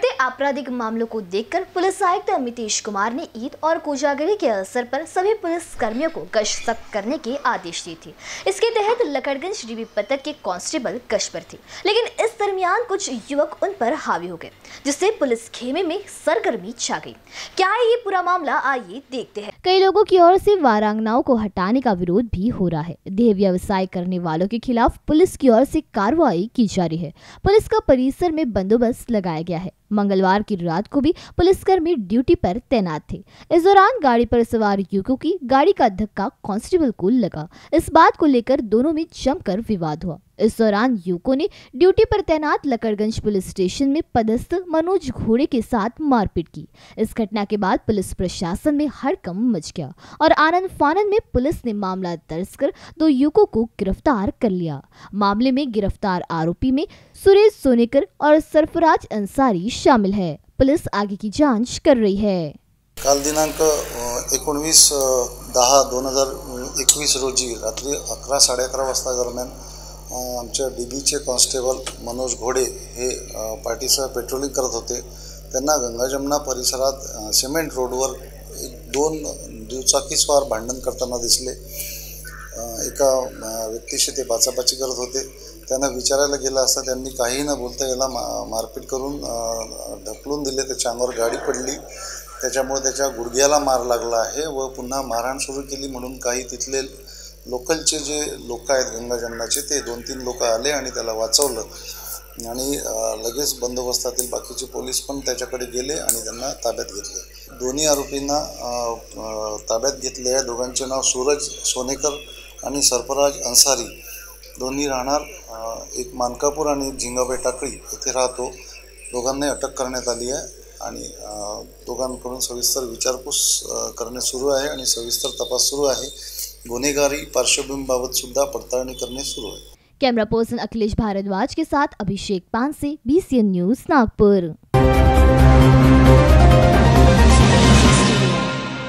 बढ़ते आपराधिक मामलों को देखकर पुलिस आयुक्त अमितेश कुमार ने ईद और कोजागरी के अवसर पर सभी पुलिस कर्मियों को गश्त सख्त करने के आदेश दिए थे। इसके तहत लकड़गंज डीबी पतक के कांस्टेबल गश्त पर थे, लेकिन इस दरमियान कुछ युवक उन पर हावी हो गए, जिससे पुलिस खेमे में सरगर्मी छा गई। क्या है ये पूरा मामला? आइए देखते हैं। कई लोगों की ओर से वारांगनाओं को हटाने का विरोध भी हो रहा है। देह व्यवसाय करने वालों के खिलाफ पुलिस की ओर से कार्रवाई की जा रही है। पुलिस का परिसर में बंदोबस्त लगाया गया है। मंगलवार की रात को भी पुलिसकर्मी ड्यूटी पर तैनात थे। इस दौरान गाड़ी पर सवार युवकों की गाड़ी का धक्का कांस्टेबल को लगा। इस बात को लेकर दोनों में जमकर विवाद हुआ। इस दौरान युवकों ने ड्यूटी पर तैनात लकड़गंज पुलिस स्टेशन में पदस्थ मनोज घोड़े के साथ मारपीट की। इस घटना के बाद पुलिस प्रशासन में हड़कम मच गया और आनंद फानंद में पुलिस ने मामला दर्ज कर दो युवकों को गिरफ़्तार कर लिया। मामले में गिरफ़्तार आरोपी में सुरेश सोनेकर और सरफराज अंसारी शामिल है। पुलिस आगे की जाँच कर रही है। काल दिनांक एकोणवीस दहा, दोन हज़ार एकवीस रोजी रात्री अकरा साडे अकरा वाजता दरम्यान आमच्या डी बीचे कॉन्स्टेबल मनोज घोडे हे पार्टीसह पेट्रोलिंग करत होते. त्यांना गंगा जमुना परिसरात सिमेंट रोडवर एक दोन दुचाकीस्वार भांडण करताना दिसले. एका व्यक्तीशी ते बाचाबाची करत होते. त्यांना विचारायला गेलं असता त्यांनी काही न बोलता याला मा मारपीट करून ढकलून दिले. त्याच्या अंगावर गाडी पडली. त्याच्यामुळे त्याच्या गुडघ्याला मार लागला आहे व पुन्हा मारहाण सुरू केली म्हणून काही तिथले लोकलचे जे लोक आहेत गंगाजमनाचे ते दोन तीन लोक आले आणि त्याला वाचवलं. आणि लगेच बंदोबस्तातील बाकीचे पोलीस पण त्याच्याकडे गेले आणि त्यांना ताब्यात घेतले. दोन्ही आरोपींना ताब्यात घेतले. आहे दोघांचे नाव सूरज सोनेकर आणि सर्फराज अन्सारी. दोन्ही राहणार एक मानकापूर आणि झिंगाबाई टाकळी येथे राहतो. दोघांनाही अटक करण्यात आली आहे आणि दोघांकडून सविस्तर विचारपूस करणे सुरू आहे आणि सविस्तर तपास सुरू आहे. गुन्हेगारी पार्श्वभूमीबाबत सुद्धा पडताळणी करणे सुरू आहे. कैमरा पर्सन अखिलेश भारद्वाज के साथ अभिषेक पानसे बी न्यूज़ नागपुर.